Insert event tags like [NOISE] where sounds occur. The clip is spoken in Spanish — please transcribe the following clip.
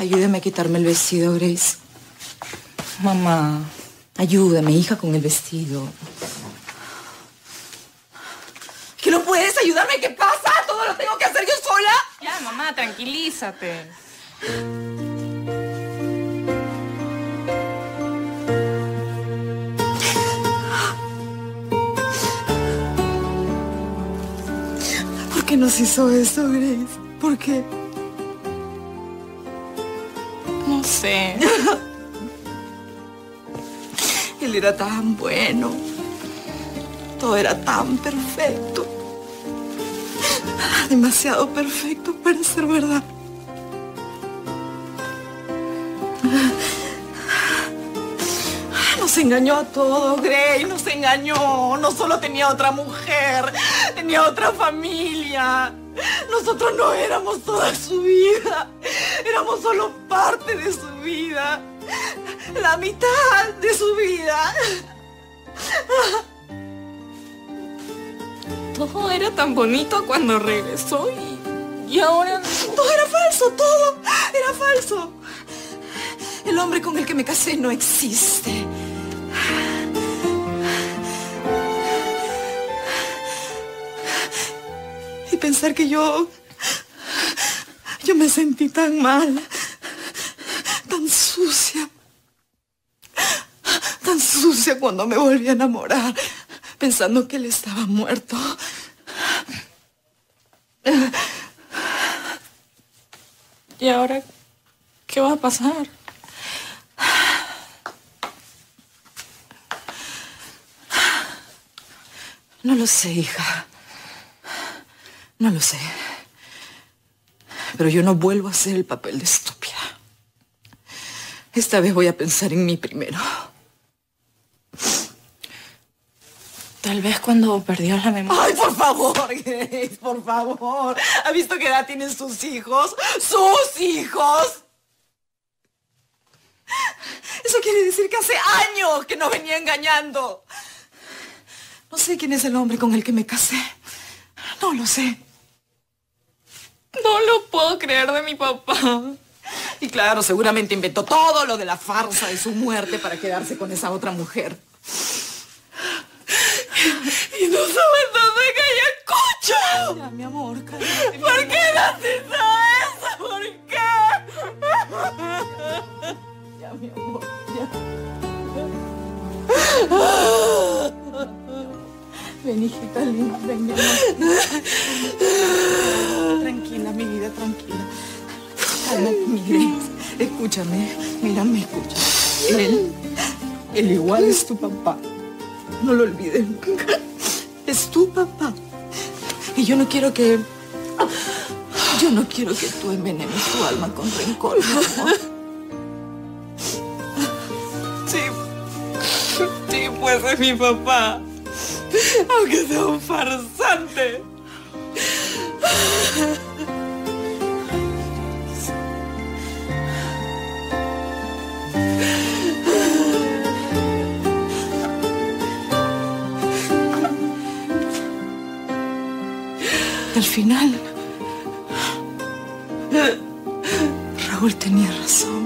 Ayúdame a quitarme el vestido, Grace. Mamá, ayúdame, hija, con el vestido. ¿Que no puedes ayudarme? ¿Qué pasa? ¿Todo lo tengo que hacer yo sola? Ya, mamá, tranquilízate. ¿Por qué nos hizo eso, Grace? ¿Por qué? [LAUGHS] Él era tan bueno. Todo era tan perfecto. Demasiado perfecto para ser verdad. Nos engañó a todos, Grey, nos engañó. No solo tenía otra mujer, tenía otra familia. Nosotros no éramos toda su vida, éramos solo parte de su vida, la mitad de su vida. Todo era tan bonito cuando regresó y ahora... Todo era falso, todo era falso. El hombre con el que me casé no existe. Y pensar que yo... Yo me sentí tan mal, tan sucia, tan sucia cuando me volví a enamorar, pensando que él estaba muerto. ¿Y ahora qué va a pasar? No lo sé, hija. No lo sé. Pero yo no vuelvo a hacer el papel de estúpida. Esta vez voy a pensar en mí primero. Tal vez cuando perdió la memoria... Ay, por favor, [LAUGHS] Grace, por favor. ¿Ha visto qué edad tienen sus hijos? ¡Sus hijos! Eso quiere decir que hace años que nos venía engañando. No sé quién es el hombre con el que me casé. No lo sé. Creer de mi papá. Y claro, seguramente inventó todo lo de la farsa de su muerte para quedarse con esa otra mujer. Y no sabe dónde que ella escucha. Ya, mi amor, cállate. ¿Por qué no haces eso? Ven, hijita linda, ven, mi. Tranquila, mi vida, tranquila. Cálmate, mi. Escúchame, mírame, escúchame. Él, él igual es tu papá. No lo olvides nunca. Es tu papá. Y yo no quiero que... Yo no quiero que tú envenenes tu alma con rencor, mi amor. Sí. Sí, pues es mi papá. Aunque sea un farsante. Al final... Raúl tenía razón.